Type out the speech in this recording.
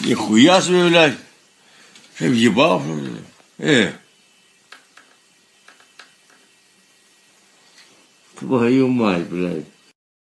Ніхуя собі, блядь. Ще в'їбав, що ли? Е. Твою мать, блядь.